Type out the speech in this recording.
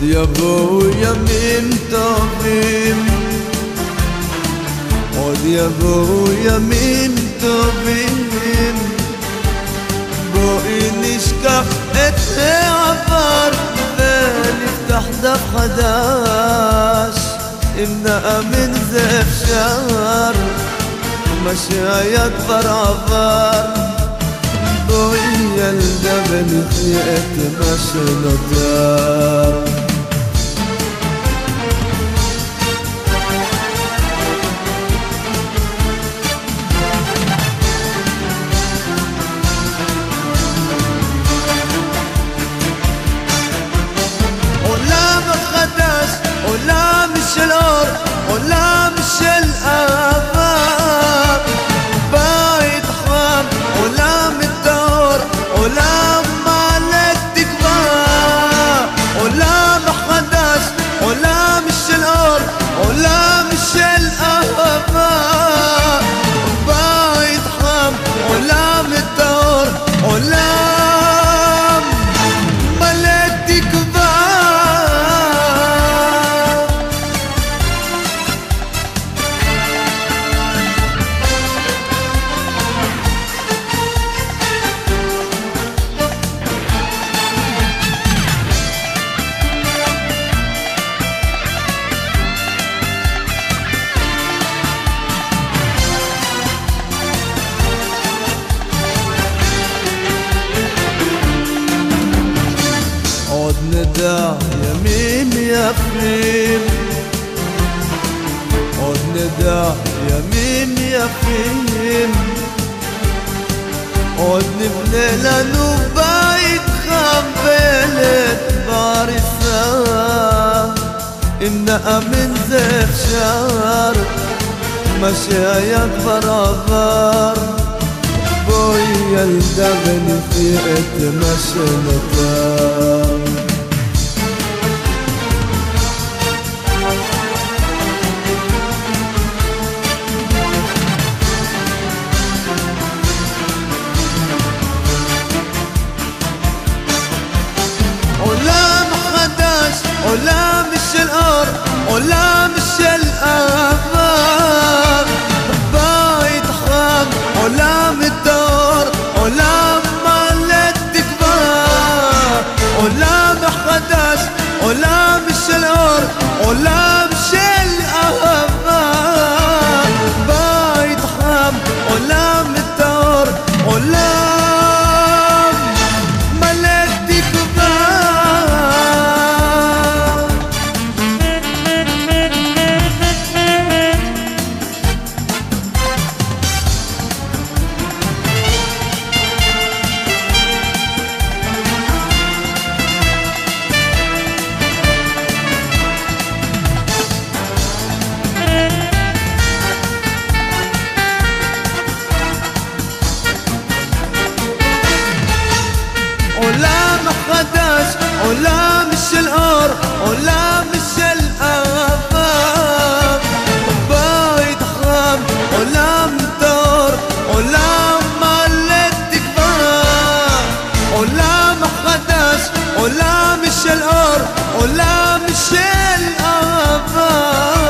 עוד יבואו ימים טובים עוד יבואו ימים טובים בואי נשכח את העבר ונפתח דף חדש אם נאמין זה אפשר מה שהיה כבר עבר בואי ילדה ונחיה את מה שנותר Sẽ صوت نداء يمين يمين صوت نداء يمين يمين نبنى بليلة نوبايت خبلت بارسة إنها من زيف شهر مشايا برابر. بوي يلدغني في اتمشى نطار ولا مش الأرض ولا مش الأمام بايت خام ولا الدار ولا مالت تكبر. ولا مخدش ولا مش الأرض ولا ولا مش الأور ولا مش الأمر